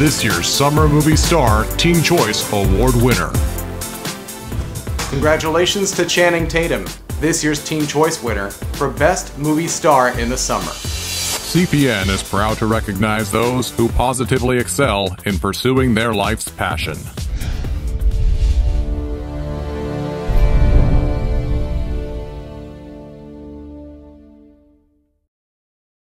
this year's Summer Movie Star Teen Choice Award winner. Congratulations to Channing Tatum, this year's Teen Choice winner for Best Movie Star in the Summer. CPN is proud to recognize those who positively excel in pursuing their life's passion.